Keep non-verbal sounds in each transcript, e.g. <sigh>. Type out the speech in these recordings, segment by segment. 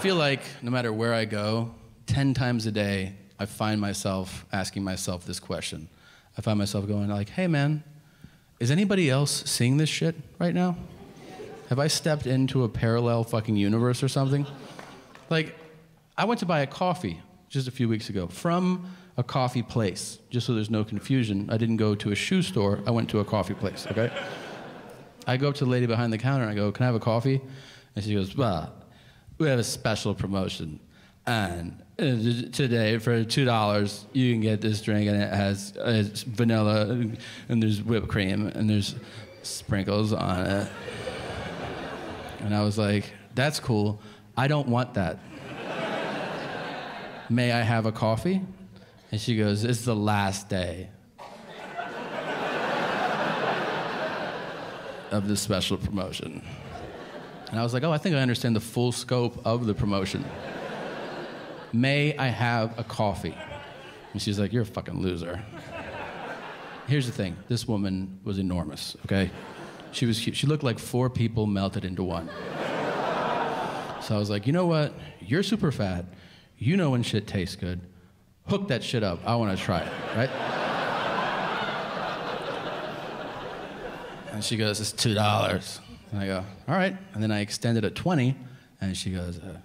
feel like no matter where I go, 10 times a day, I find myself asking myself this question. I find myself going like, hey man, is anybody else seeing this shit right now? Have I stepped into a parallel fucking universe or something? Like, I went to buy a coffee just a few weeks ago from a coffee place, just so there's no confusion. I didn't go to a shoe store, I went to a coffee place, okay? I go up to the lady behind the counter and I go, Can I have a coffee? And she goes, Well, we have a special promotion. And uh, today, for $2, you can get this drink, and it has uh, vanilla, and there's whipped cream, and there's sprinkles on it. And I was like, That's cool. I don't want that. May I have a coffee? And she goes, It's the last day of this special promotion. And I was like, Oh, I think I understand the full scope of the promotion. May I have a coffee? And she's like, You're a fucking loser. Here's the thing this woman was enormous, okay? She was. She looked like four people melted into one. So I was like, You know what? You're super fat. You know when shit tastes good. Hook that shit up. I wanna try it, right? And she goes, It's $2. And I go, All right. And then I extended at 20 and she goes, uh,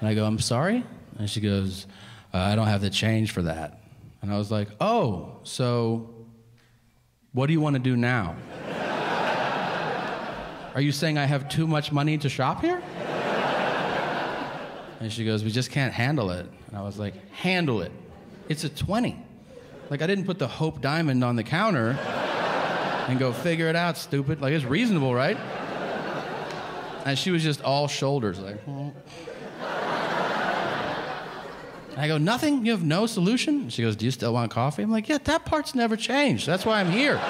and I go, I'm sorry? And she goes, uh, I don't have the change for that. And I was like, Oh, so what do you want to do now? Are you saying I have too much money to shop here? And she goes, We just can't handle it. And I was like, Handle it. It's a 20. Like, I didn't put the Hope Diamond on the counter <laughs> and go, Figure it out, stupid. Like, it's reasonable, right? And she was just all shoulders, like, "Oh." I go, Nothing? You have no solution? She goes, Do you still want coffee? I'm like, Yeah, that part's never changed. That's why I'm here.